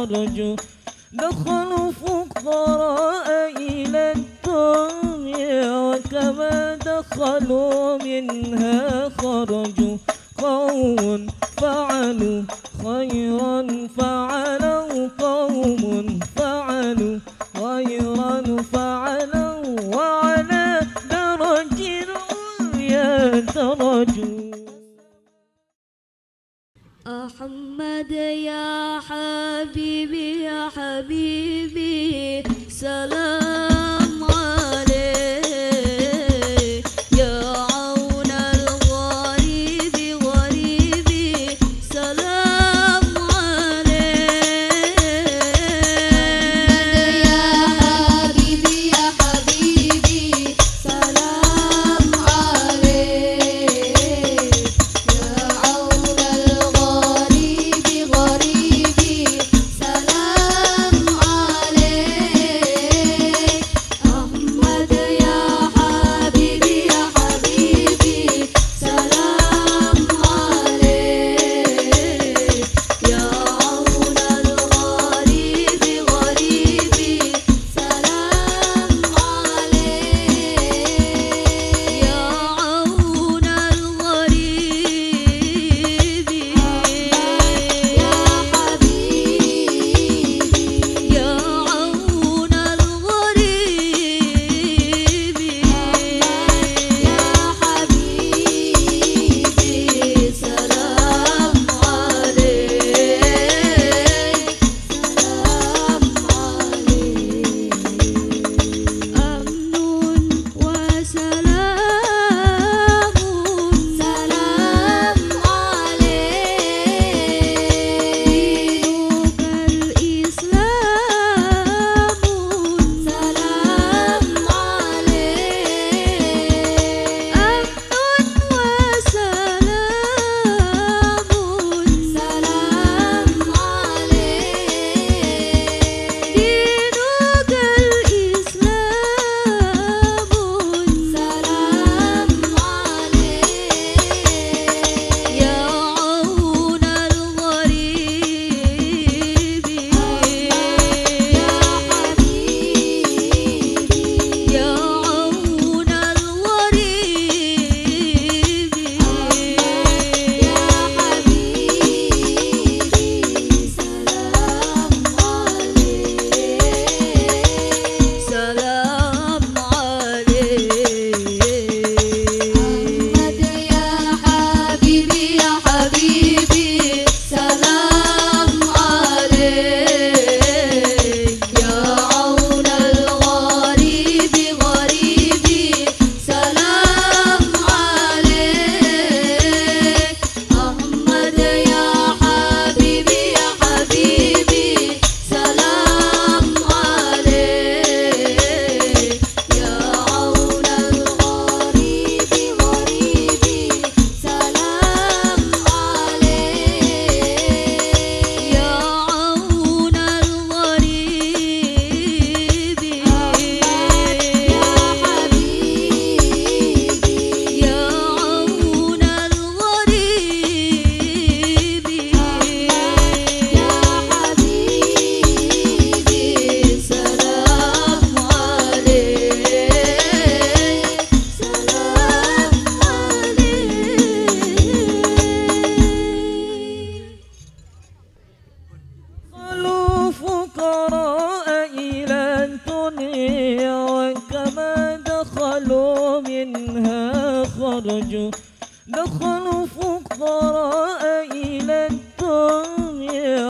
خرجوا دخلوا فقراء إلى الدنيا وكما دخلوا منها خرجوا قوم فعلوا خيرا فعلوا قوم فعلوا خيرا فعلوا وعلى درج يترجون محمد يا حبيبي يا حبيبي سلام خرجوا دخلوا في الضرائب